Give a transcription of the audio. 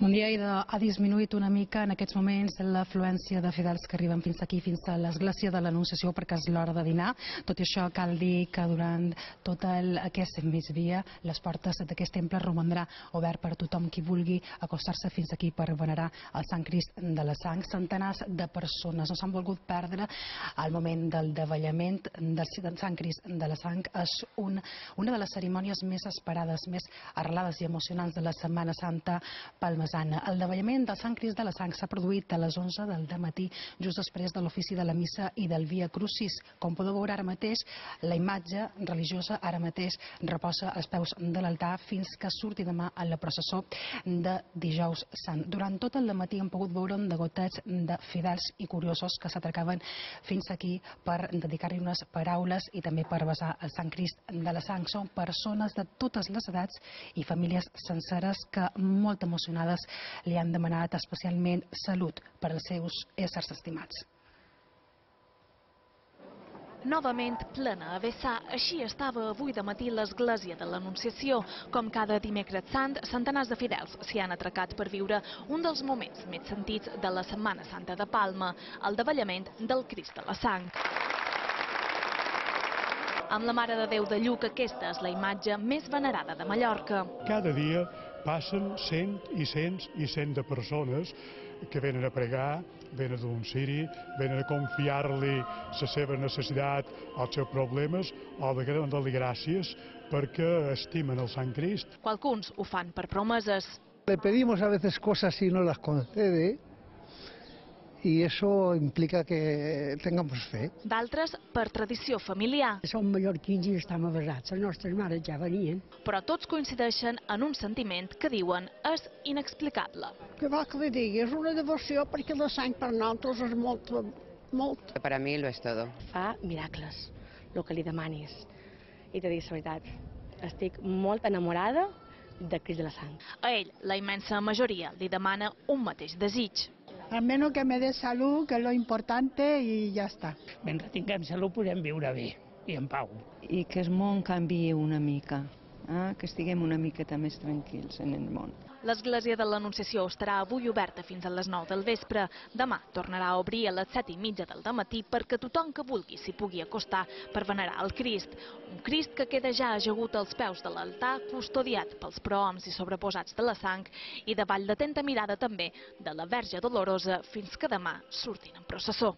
Bon dia, Ida. Ha disminuït una mica en aquests moments l'afluència de fidels que arriben fins aquí, fins a l'església de l'Anunciació, perquè és l'hora de dinar. Tot i això, cal dir que durant tot el, aquest migdia les portes d'aquest temple romandrà obert per tothom qui vulgui acostar-se fins aquí per venerar el Sant Crist de la Sang. Centenars de persones no s'han volgut perdre al moment del davallament del Sant Crist de la Sang. És un, una de les cerimònies més esperades, més arrelades i emocionants de la Setmana Santa palmesana. El davallament del Sant Crist de la Sang s'ha produït a les 11 del matí, just després de l'ofici de la missa i del Via Crucis. Com podeu veure ara mateix, la imatge religiosa ara mateix reposa als peus de l'altar fins que surti demà a la processó de dijous sant. Durant tot el matí hem pogut veure un degoteig de fidels i curiosos que s'atracaven fins aquí per dedicar-hi unes paraules i també per besar el Sant Crist de la Sang. Són persones de totes les edats i famílies senceres que molt emocionades li han demanat especialment salut per als seus éssers estimats. Novament plena a vessar, així estava avui de matí l'església de l'Anunciació. Com cada dimecres sant, centenars de fidels s'hi han atracat per viure un dels moments més sentits de la Setmana Santa de Palma, el davallament del Crist de la Sang. Amb la Mare de Déu de Lluc, aquesta és la imatge més venerada de Mallorca. Cada dia passen cent i cents i cent de persones que venen a pregar, venen d'un ciri, venen a confiar-li la seva necessitat, els seus problemes, o de donar-li gràcies perquè estimen el Sant Crist. Qualcuns ho fan per promeses. Le pedimos a veces cosas y no las concede, y eso implica que tengamos fe. D'altres per tradició familiar. Som mallorquins i estem avasats, les nostres mares ja venien. Però tots coincideixen en un sentiment que diuen és inexplicable. Que va que li digui, és una devoció perquè la sang per nosaltres és molt, molt. Para mí lo es todo. Fa miracles, el que li demanis. I te dic la veritat, estic molt enamorada de Crist de la Sang. A ell, la immensa majoria, li demana un mateix desig. Al menos que me dé salud, que és lo importante, i ja està. Mentre tinguem salut podem viure bé i en pau. I que el món canvi una mica, eh? que estiguem una miqueta més tranquils en el món. L'església de l'Anunciació estarà avui oberta fins a les 9 del vespre. Demà tornarà a obrir a les 7 i mitja del matí perquè tothom que vulgui s'hi pugui acostar per venerar el Crist. Un Crist que queda ja ajagut als peus de l'altar, custodiat pels prohoms i sobreposats de la sang i davall d'atenta mirada també de la Verge Dolorosa fins que demà surtin en processó.